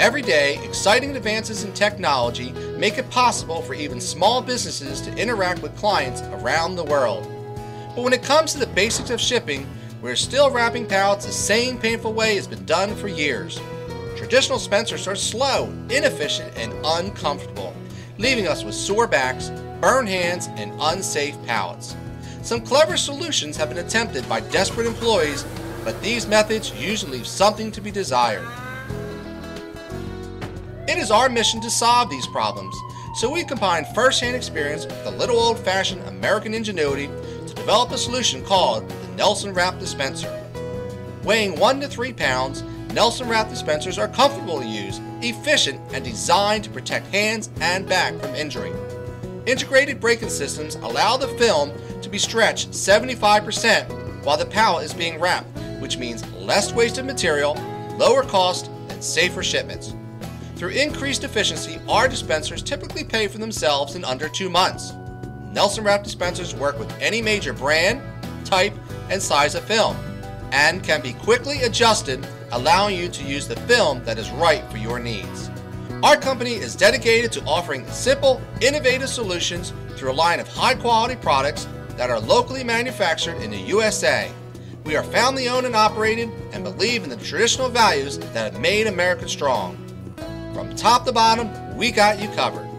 Every day, exciting advances in technology make it possible for even small businesses to interact with clients around the world. But when it comes to the basics of shipping, we're still wrapping pallets the same painful way it's been done for years. Traditional dispensers are slow, inefficient, and uncomfortable, leaving us with sore backs, burned hands, and unsafe pallets. Some clever solutions have been attempted by desperate employees, but these methods usually leave something to be desired. It is our mission to solve these problems, so we combine first-hand experience with a little old-fashioned American ingenuity to develop a solution called the Nelson Wrap Dispenser. Weighing 1 to 3 pounds, Nelson Wrap dispensers are comfortable to use, efficient, and designed to protect hands and back from injury. Integrated braking systems allow the film to be stretched 75% while the pallet is being wrapped, which means less wasted material, lower cost, and safer shipments. Through increased efficiency, our dispensers typically pay for themselves in under two months. Nelson Wrap dispensers work with any major brand, type, and size of film, and can be quickly adjusted, allowing you to use the film that is right for your needs. Our company is dedicated to offering simple, innovative solutions through a line of high quality products that are locally manufactured in the USA. We are family owned and operated and believe in the traditional values that have made America strong. From top to bottom, we got you covered.